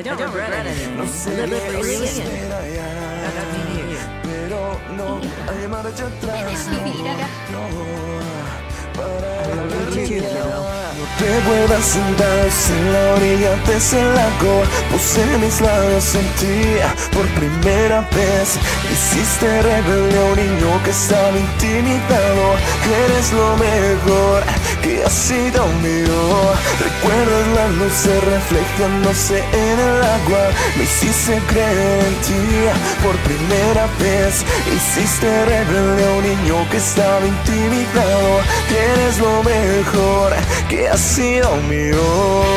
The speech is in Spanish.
I don't regret. No I sé espera ya, I got me here. pero no hay marcha atrás, no, no, para kiddo. No te vuelvas sentar en la orilla de ese lago. Puse mis labios en ti por primera vez. Hiciste rebelde a un niño que estaba intimidado. Eres lo mejor que ha sido mío. Recuerdas las luces reflejándose en el agua. Me hiciste creer en ti por primera vez. Hiciste rebelde a un niño que estaba intimidado. Eres lo mejor que ha sido mío